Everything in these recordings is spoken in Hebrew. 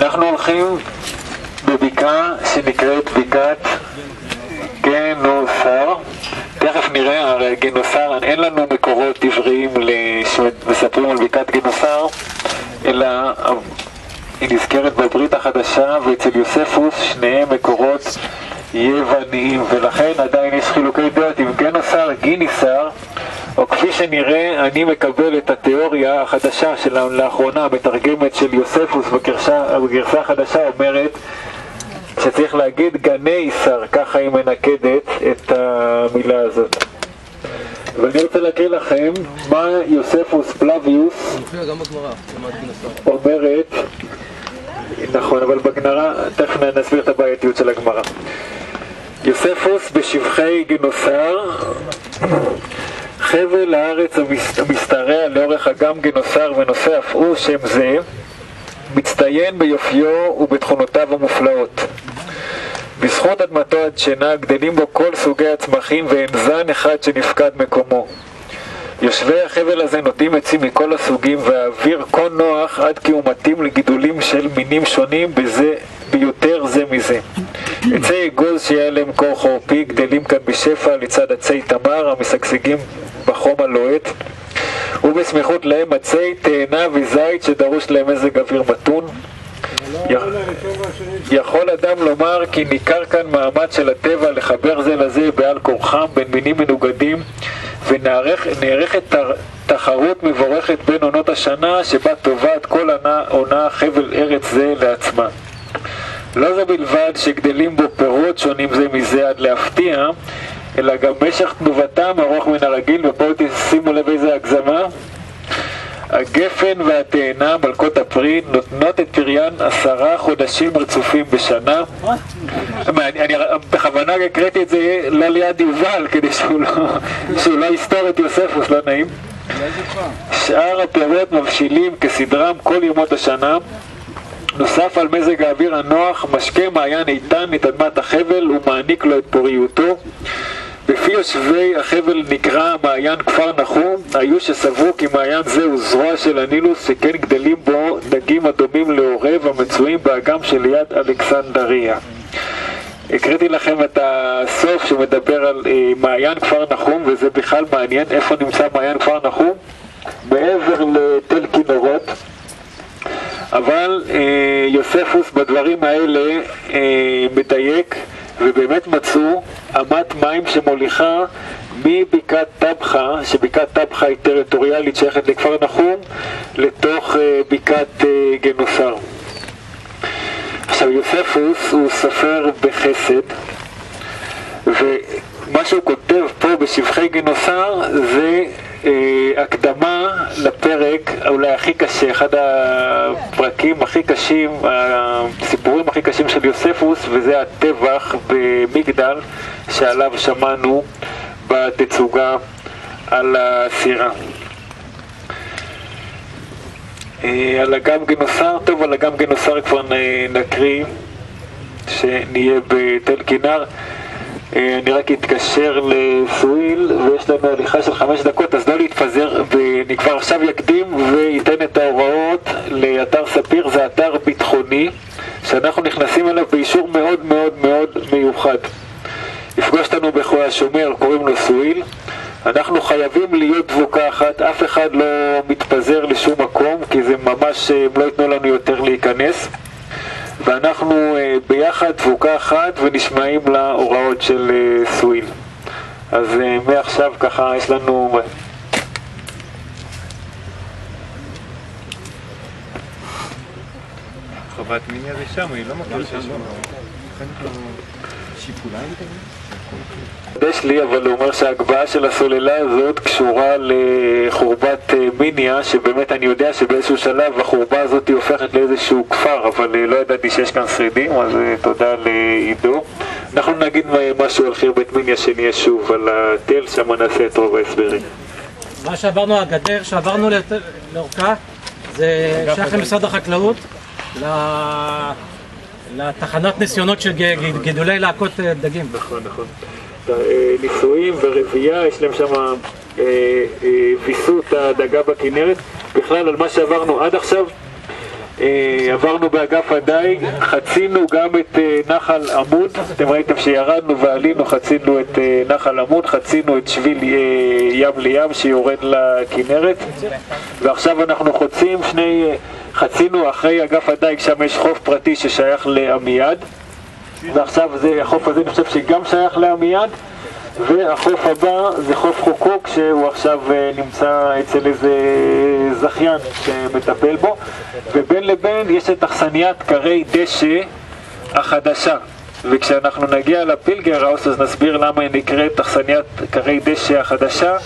אנחנו הולכים בבקעה שנקראת בקעת גנוסר. תכף נראה, הרי גנוסר, אין לנו מקורות עבריים שמספרים על בקעת גנוסר, אלא היא נזכרת בברית החדשה ואצל יוספוס שניהם מקורות יווניים, ולכן עדיין יש חילוקי שנראה, אני מקבל את התיאוריה החדשה של לאחרונה, המתרגמת של יוספוס בגרסה החדשה אומרת שצריך להגיד גני שר, ככה היא מנקדת את המילה הזאת. ואני רוצה להקריא לכם מה יוספוס פלביוס אומרת, נכון, אבל בגמרא, תכף נסביר את הבעייתיות של הגמרא. יוספוס בשבחי גנוסר, חבל הארץ המשתרע לאורך אגם גנוסר ונושא אף הוא שם זה, מצטיין ביופיו ובתכונותיו המופלאות. בזכות אדמתו הדשנה גדלים בו כל סוגי הצמחים ואין זן אחד שנפקד מקומו. יושבי החבל הזה נוטים עצים מכל הסוגים והאוויר כה נוח עד כי הוא מתאים לגידולים של מינים שונים בזה, ביותר זה מזה. עצי אגוז שיהיה להם קור חורפי גדלים כאן בשפע לצד עצי תמר המשגשגים בחום הלוהט ובסמיכות להם עצי תאנה וזית שדרוש להם מזג אוויר מתון יכול אדם לומר כי ניכר כאן מאמץ של הטבע לחבר זה לזה בעל כורחם בין מינים מנוגדים ונערכת תחרות מבורכת בין עונות השנה שבה טובעת כל עונה חבל ארץ זה לעצמה. לא זה בלבד שגדלים בו פירות שונים זה מזה עד להפתיע, אלא גם משך תנובתם ארוך מן הרגיל, ופה שימו לב איזה הגזמה. הגפן והתאנה, מלכות הפרי, נותנות את פריין עשרה חודשים רצופים בשנה. אני, בכוונה הקראתי את זה לא ליד יובל, כדי שהוא לא, לא יסתור את יוספוס, לא נעים. שאר הפירות מבשילים כסדרם כל ימות השנה. נוסף על מזג האוויר הנוח, משקה מעיין איתן את אדמת החבל ומעניק לו את פוריותו. בפי יושבי החבל נקרא מעיין כפר נחום, היו שסברו כי מעיין זה הוא זרוע של הנילוס שכן גדלים בו דגים הדומים לעורב המצויים באגם שליד אלכסנדריה. הקראתי לכם את הסוף שמדבר על אה, מעיין כפר נחום וזה בכלל מעניין. איפה נמצא מעיין כפר נחום? מעבר לתל כינורות. אבל אה, יוספוס בדברים האלה אה, מדייק ובאמת מצאו אמת מים שמוליכה מבקעת טבחה, שבקעת טבחה היא טריטוריאלית שייכת לכפר נחום, לתוך אה, בקעת אה, גנוסר. עכשיו יוספוס הוא סופר בחסד, ומה שהוא כותב פה בשבחי גנוסר זה אה, הקדמה לפרק אולי הכי קשה, אחד הפרקים הכי קשים, הסיפורים הכי קשים של יוספוס, וזה הטבח במגדל שעליו שמענו בתצוגה על הסירה. אה, על אגם גנוסר, טוב, על אגם גנוסר כבר נקריא, שנהיה בתל כינר. אה, אני רק אתקשר לסואיל ויש לנו הליכה של חמש דקות אז לא להתפזר ואני כבר עכשיו יקדים וייתן את ההוראות לאתר ספיר, זה אתר ביטחוני שאנחנו נכנסים אליו באישור מאוד מאוד מאוד מיוחד. יפגוש אותנו בחוי השומר, קוראים לו סואיל אנחנו חייבים להיות דבוקה אחת, אף אחד לא מתפזר לשום מקום כי זה ממש, הם לא ייתנו לנו יותר להיכנס ואנחנו אה, ביחד תבוקה אחת ונשמעים להוראות של אה, סוויל. אז אה, מעכשיו ככה יש לנו... חוות מיניה זה שם, היא לא מכיר שיש שם. יש לי, אבל הוא אומר שההגבהה של הסוללה הזאת קשורה לחורבת אה, מיניה, שבאמת אני יודע שבאיזשהו שלב החורבה הזאת הופכת לאיזשהו כפר, אבל אה, לא ידעתי שיש כאן שרידים, אז אה, תודה לעידו. אנחנו נגיד משהו על חיר בית מיניה שנהיה שוב על התל, שם נעשה את רוב ההסברים. מה שעברנו, הגדר שעברנו לאורכה, זה שייך למשרד החקלאות, לתחנת ניסיונות של גידולי להקות דגים. נכון, נכון. ניסויים ורבייה, יש להם שם אה, אה, ויסות הדגה בכנרת. בכלל, על מה שעברנו עד עכשיו, אה, עברנו באגף הדייג, חצינו גם את אה, נחל עמוד, אתם ראיתם שירדנו ועלינו, חצינו את אה, נחל עמוד, חצינו את שביל אה, ים לים שיורד לכנרת, ועכשיו אנחנו חוצים שני, אה, חצינו אחרי אגף הדייג, שם יש חוף פרטי ששייך לעמיעד, ועכשיו זה, החוף הזה אני חושב שגם שייך לעמיעד, והחוף הבא זה חוף חוקוק שהוא עכשיו אה, נמצא אצל איזה זכיין שמטפל בו. ובין לבין יש את אכסניית קרי דשא החדשה. וכשאנחנו נגיע לפילגר האוס אז נסביר למה היא נקראת אכסניית קרי דשא החדשה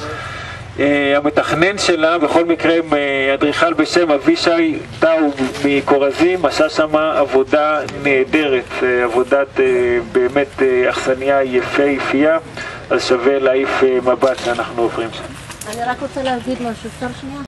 המתכנן שלה, בכל מקרה אה, אדריכל בשם אבישי טאו מכורזים, עשה שם עבודה נהדרת, אה, עבודת אה, באמת אה, אכסניה יפהפייה, אז שווה להעיף אה, מבט שאנחנו עוברים שם. אני רק רוצה להגיד משהו, אפשר שנייה?